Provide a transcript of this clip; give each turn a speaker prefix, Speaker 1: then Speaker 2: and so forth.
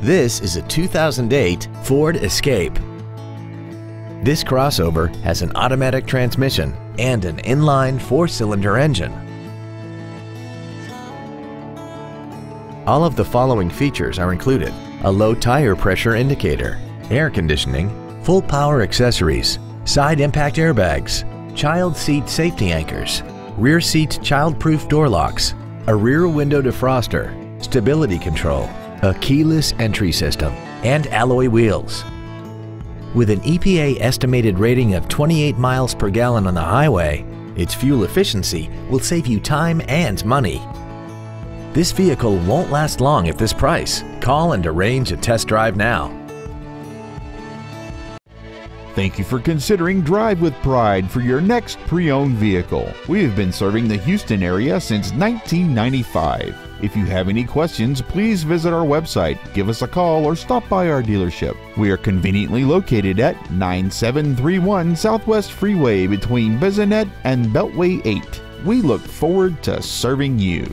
Speaker 1: This is a 2008 Ford Escape. This crossover has an automatic transmission and an inline four-cylinder engine. All of the following features are included. A low tire pressure indicator, air conditioning, full power accessories, side impact airbags, child seat safety anchors, rear seat child-proof door locks, a rear window defroster, stability control, a keyless entry system, and alloy wheels. With an EPA estimated rating of 28 miles per gallon on the highway, its fuel efficiency will save you time and money. This vehicle won't last long at this price. Call and arrange a test drive now.
Speaker 2: Thank you for considering Drive with Pride for your next pre owned vehicle. We have been serving the Houston area since 1995. If you have any questions, please visit our website, give us a call, or stop by our dealership. We are conveniently located at 9731 Southwest Freeway between Bissonnet and Beltway 8. We look forward to serving you.